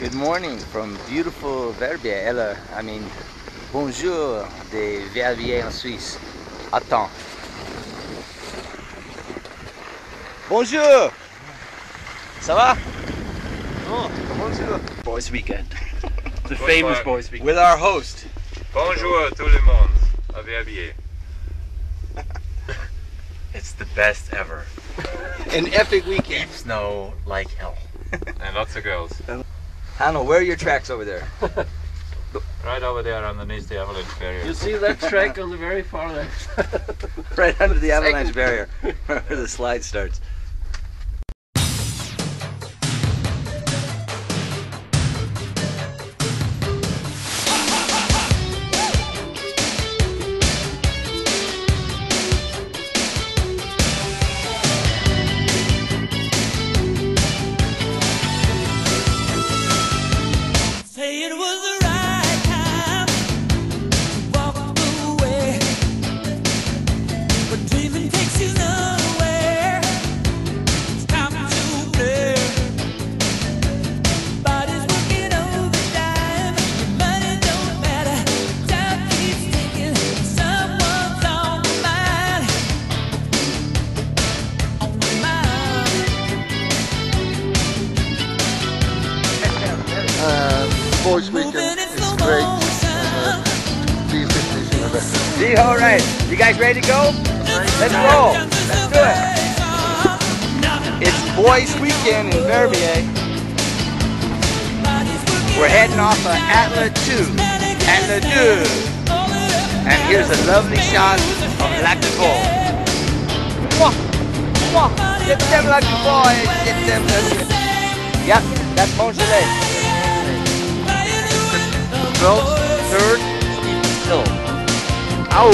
Good morning from beautiful Verbier. Elle, I mean, bonjour de Verbier en Suisse. Attends. Bonjour! Ça va? Oh, bonjour. Boys Weekend. the famous Boys Weekend. With our host. Bonjour tout le monde à Verbier. It's the best ever. An epic weekend. Snow like hell. And lots of girls. Hanno, where are your tracks over there? Right over there underneath the avalanche barrier. You see that track on the very far left? right under the avalanche barrier where the slide starts. Boys Weekend is great. And, uh, please listen to the See, all right. You guys ready to go? Let's roll. Let's do it. It's Boys Weekend in Verbier. We're heading off of Atla 2. Atla 2. And here's a lovely shot of Lac du Bois. Mwah, mwah. Get them Lac du Bois. Get them. Yep, that's Mont Gelé. 12th, 3rd, Steven Hill. Ow!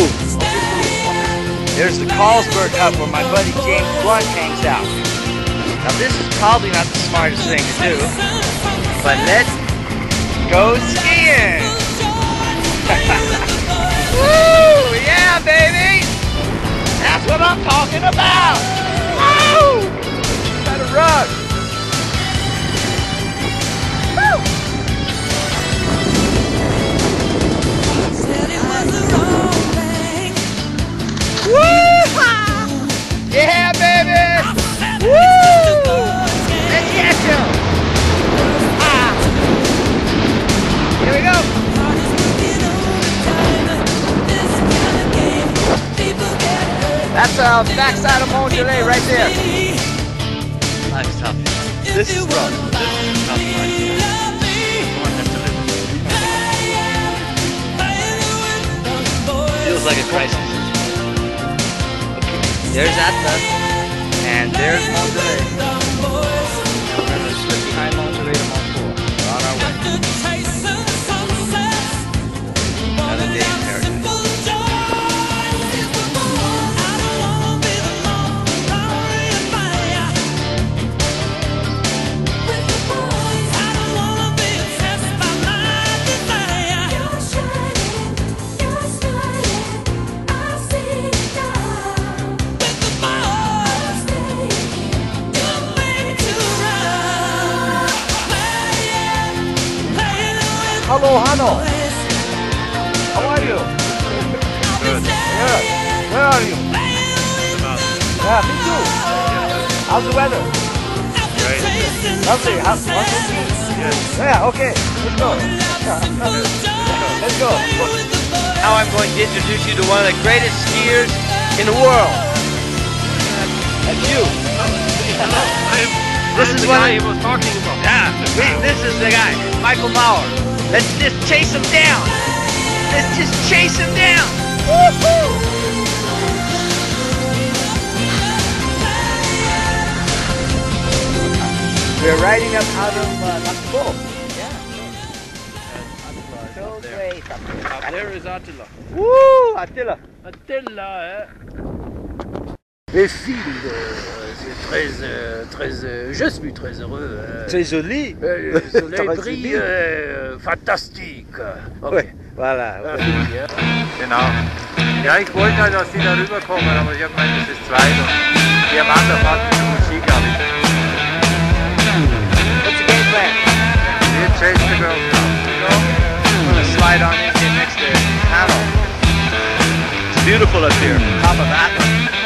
There's the Carlsberg Hut where my buddy James Blunt hangs out. Now this is probably not the smartest thing to do, but let's go skiing! Woo! Yeah, baby! That's what I'm talking about! Woo! Gotta run! Uh, backside of Mont Gelé right there. Life's tough. This is rough. Feels like a crisis. There's Atlas, and there's Mont Gelé. Hello, Hanno. How are you? Good. Good. Where are you? Yeah, me too. How's the weather? Great. Lovely. How's the Yes. Yeah, okay. Let's go. Let's go. Now I'm going to introduce you to one of the greatest skiers in the world. That's you. This is guy he was talking about. Yeah, this is the guy, Michael Mauer. Let's just chase him down. Let's just chase him down. Woohoo! We're riding up out of uh, Lac Yeah. So great up. Up there is Attila. Woo! Attila. Attila, eh? et file. Euh, c'est très, euh, très, euh, je suis très heureux. Très joli. le soleil fantastique. Voilà. Genau. Ja, ich wollte dass die da rüberkommen, aber ich habe gemeint, das ist zwei. Wir ich. What's the game slide on into the next day. It's beautiful up here. Top of Atlas.